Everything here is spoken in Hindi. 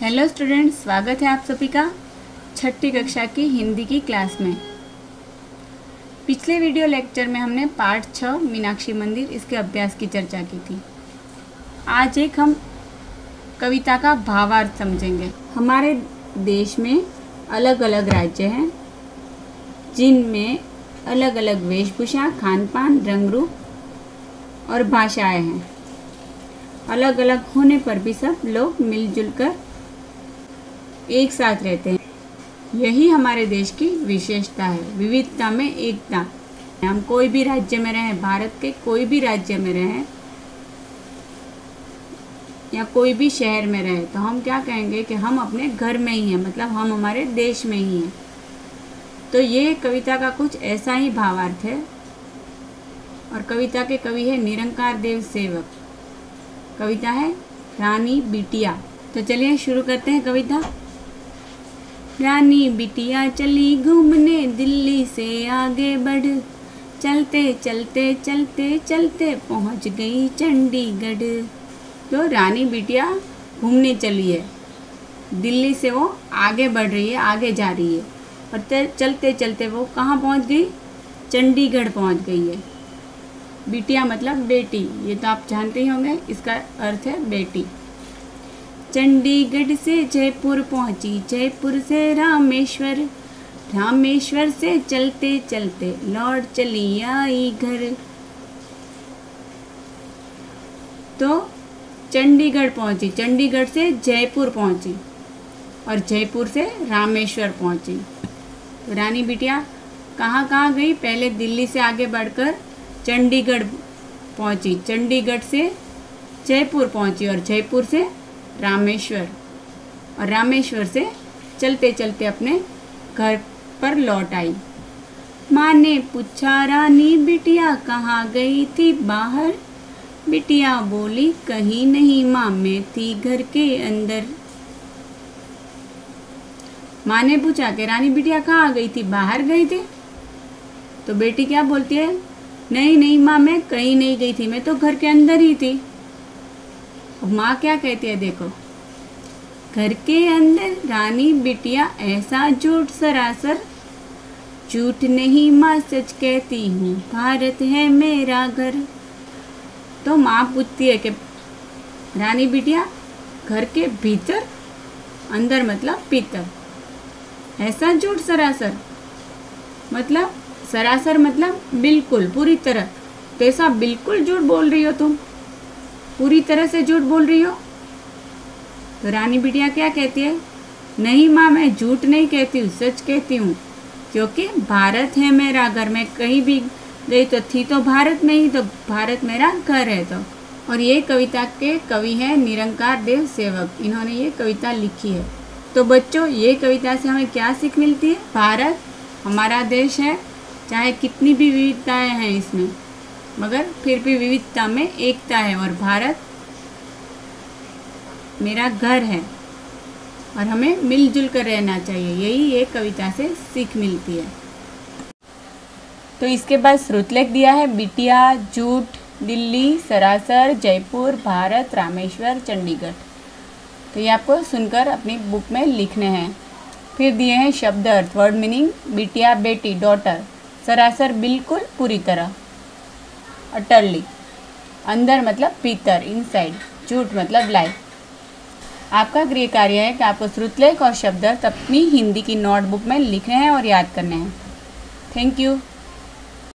हेलो स्टूडेंट्स स्वागत है आप सभी का छठी कक्षा की हिंदी की क्लास में। पिछले वीडियो लेक्चर में हमने पार्ट छः मीनाक्षी मंदिर, इसके अभ्यास की चर्चा की थी। आज एक हम कविता का भावार्थ समझेंगे। हमारे देश में अलग अलग राज्य हैं, जिनमें अलग अलग वेशभूषा खान पान रंग रूप और भाषाएँ हैं। अलग अलग होने पर भी सब लोग मिलजुल कर एक साथ रहते हैं। यही हमारे देश की विशेषता है। विविधता में एकता। हम कोई भी राज्य में रहें, भारत के कोई भी राज्य में रहें, या कोई भी शहर में रहे तो हम क्या कहेंगे कि हम अपने घर में ही हैं मतलब हम हमारे देश में ही हैं। तो ये कविता का कुछ ऐसा ही भावार्थ है, और कविता के कवि है निरंकार देव सेवक। कविता है रानी बिटिया। तो चलिए शुरू करते हैं कविता। रानी बिटिया चली घूमने दिल्ली से आगे बढ़। चलते चलते चलते चलते पहुँच गई चंडीगढ़। तो रानी बिटिया घूमने चली है। दिल्ली से वो आगे बढ़ रही है, आगे जा रही है। और चलते चलते वो कहाँ पहुँच गई? चंडीगढ़ पहुँच गई है। बिटिया मतलब बेटी, ये तो आप जानते ही होंगे, इसका अर्थ है बेटी। चंडीगढ़ से जयपुर पहुँची। जयपुर से रामेश्वर रामेश्वर से चलते चलते लौट चली आई घर। तो चंडीगढ़ पहुँची। चंडीगढ़ से जयपुर पहुँची और जयपुर से रामेश्वर पहुँची। तो रानी बिटिया, कहाँ कहाँ गई? पहले दिल्ली से आगे बढ़कर चंडीगढ़ पहुँची। चंडीगढ़ से जयपुर पहुँची और जयपुर से रामेश्वर। और रामेश्वर से चलते चलते अपने घर पर लौट आई। माँ ने पूछा, रानी, बिटिया कहाँ गई थी बाहर? बिटिया बोली, कहीं नहीं माँ, मैं थी घर के अंदर। माँ ने पूछा कि रानी, बिटिया कहाँ गई थी, बाहर गई थी? तो बेटी क्या बोलती है? नहीं नहीं माँ, मैं कहीं नहीं गई थी, मैं तो घर के अंदर ही थी। माँ क्या कहती है, देखो। घर के अंदर रानी बिटिया ऐसा झूठ सरासर झूठ नहीं माँ सच कहती हूँ, भारत है मेरा घर। तो माँ पूछती है कि, रानी बिटिया, घर के भीतर, अंदर मतलब पीतर, ऐसा झूठ सरासर? मतलब सरासर मतलब बिल्कुल, पूरी तरह। तो ऐसा बिल्कुल झूठ बोल रही हो तुम? पूरी तरह से झूठ बोल रही हो? तो रानी बिटिया क्या कहती है? नहीं माँ, मैं झूठ नहीं कहती हूँ, सच कहती हूँ। क्योंकि भारत है मेरा घर में कहीं भी गई तो थी तो भारत में ही तो भारत मेरा घर है तो। और ये कविता के कवि हैं निरंकार देव सेवक, इन्होंने ये कविता लिखी है। तो बच्चों, ये कविता से हमें क्या सीख मिलती है? भारत हमारा देश है, चाहे कितनी भी विविधताएँ हैं इसमें। मगर फिर भी विविधता में एकता है और भारत मेरा घर है और हमें मिलजुल कर रहना चाहिए। यही एक कविता से सीख मिलती है। तो इसके बाद श्रुतलेख दिया है। बिटिया, जूट, दिल्ली, सरासर, जयपुर, भारत, रामेश्वर, चंडीगढ़। तो ये आपको सुनकर अपनी बुक में लिखने हैं। फिर दिए हैं शब्द अर्थ, वर्ड मीनिंग, बिटिया, बेटी, डॉटर। सरासर बिल्कुल पूरी तरह। अटरली अंदर मतलब पीतर इनसाइड झूठ मतलब लाइफ आपका गृह कार्य है कि आपको श्रुतलेख और शब्द अपनी हिंदी की नोटबुक में लिखने हैं और याद करने हैं. Thank you